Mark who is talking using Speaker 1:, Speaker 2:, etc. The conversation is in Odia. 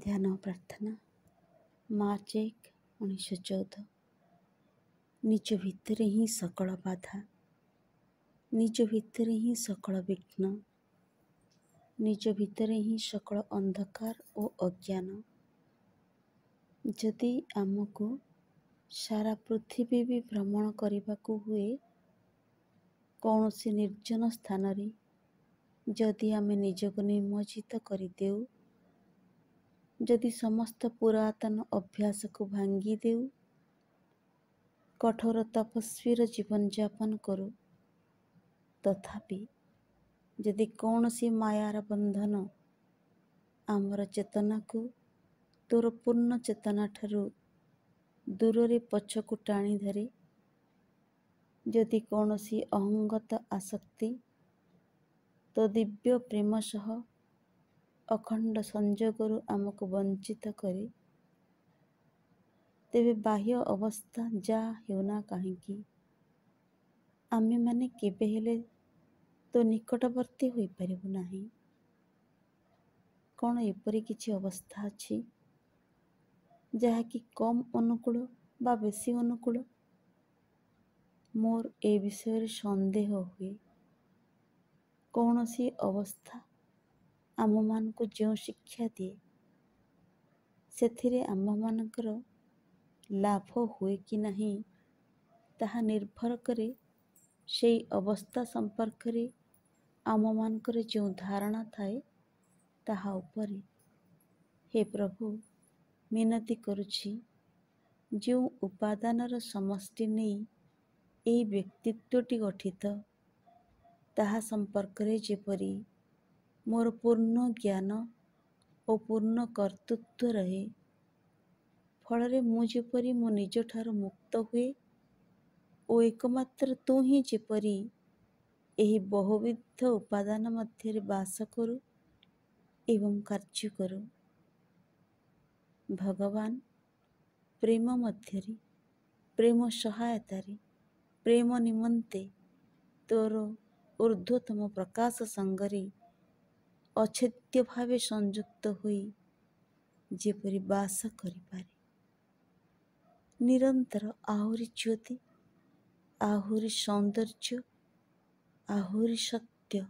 Speaker 1: ପ୍ରାର୍ଥନା। ମାର୍ଚ୍ଚ ଏକ ଉଣେଇଶହ ଚଉଦ ନିଜ ଭିତରେ ହିଁ ସକଳ ବାଧା। ନିଜ ଭିତରେ ହିଁ ସକଳ ବିଘ୍ନ। ନିଜ ଭିତରେ ହିଁ ସକଳ ଅନ୍ଧକାର ଓ ଅଜ୍ଞାନ। ଯଦି ଆମକୁ ସାରା ପୃଥିବୀ ବି ଭ୍ରମଣ କରିବାକୁ ହୁଏ କୌଣସି ନିର୍ଜନ ସ୍ଥାନରେ ଯଦି ଆମେ ନିଜକୁ ନିମଜ୍ଜିତ କରିଦେଉ ଯଦି ସମସ୍ତ ପୁରାତନ ଅଭ୍ୟାସକୁ ଭାଙ୍ଗି ଦେଉ କଠୋର ତପସ୍ୱୀର ଜୀବନଯାପନ କରୁ ତଥାପି ଯଦି କୌଣସି ମାୟାର ବନ୍ଧନ ଆମର ଚେତନାକୁ ତୋର ପୂର୍ଣ୍ଣ ଚେତନାଠାରୁ ଦୂରରେ ପଛକୁ ଟାଣି ଧରେ ଯଦି କୌଣସି ଅହଙ୍ଗତ ଆସକ୍ତି ତୋ ଦିବ୍ୟ ପ୍ରେମ ସହ ଅଖଣ୍ଡ ସଂଯୋଗରୁ ଆମକୁ ବଞ୍ଚିତ କରେ ତେବେ ବାହ୍ୟ ଅବସ୍ଥା ଯାହା ହେଉନା କାହିଁକି? ଆମେମାନେ କେବେ ହେଲେ ତୋ ନିକଟବର୍ତ୍ତୀ ହୋଇପାରିବୁ ନାହିଁ। କ'ଣ ଏପରି କିଛି ଅବସ୍ଥା ଅଛି? ଯାହାକି କମ୍ ଅନୁକୂଳ ବା ବେଶୀ ଅନୁକୂଳ? ମୋର ଏ ବିଷୟରେ ସନ୍ଦେହ ହୁଏ। କୌଣସି ଅବସ୍ଥା ଆମମାନଙ୍କୁ ଯେଉଁ ଶିକ୍ଷା ଦିଏ ସେଥିରେ ଆମ୍ଭମାନଙ୍କର ଲାଭ ହୁଏ କି ନାହିଁ ତାହା ନିର୍ଭର କରେ ସେହି ଅବସ୍ଥା ସମ୍ପର୍କରେ ଆମମାନଙ୍କର ଯେଉଁ ଧାରଣା ଥାଏ ତାହା ଉପରେ ହେ ପ୍ରଭୁ ମିନତି କରୁଛି। ଯେଉଁ ଉପାଦାନର ସମଷ୍ଟି ନେଇ ଏହି ବ୍ୟକ୍ତିତ୍ୱଟି ଗଠିତ ତାହା ସମ୍ପର୍କରେ ଯେପରି ମୋର ପୂର୍ଣ୍ଣ ଜ୍ଞାନ ଓ ପୂର୍ଣ୍ଣ କର୍ତ୍ତୃତ୍ୱ ରହେ। ଫଳରେ ମୁଁ ଯେପରି ମୋ ନିଜଠାରୁ ମୁକ୍ତ ହୁଏ ଓ ଏକମାତ୍ର ତୁ ହିଁ ଯେପରି ଏହି ବହୁବିଧ ଉପାଦାନ ମଧ୍ୟରେ ବାସ କରୁ ଏବଂ କାର୍ଯ୍ୟ କରୁ। ଭଗବାନ ପ୍ରେମ ମଧ୍ୟରେ ପ୍ରେମ ସହାୟତାରେ ପ୍ରେମ ନିମନ୍ତେ ତୋର ଊର୍ଦ୍ଧ୍ୱତମ ପ୍ରକାଶ ସାଙ୍ଗରେ ଅଛେଦ୍ୟ ଭାବେ ସଂଯୁକ୍ତ ହୋଇ ଯେପରି ବାସ କରିପାରେ ନିରନ୍ତର ଆହୁରି ଜ୍ୟୋତି ଆହୁରି ସୌନ୍ଦର୍ଯ୍ୟ ଆହୁରି ସତ୍ୟ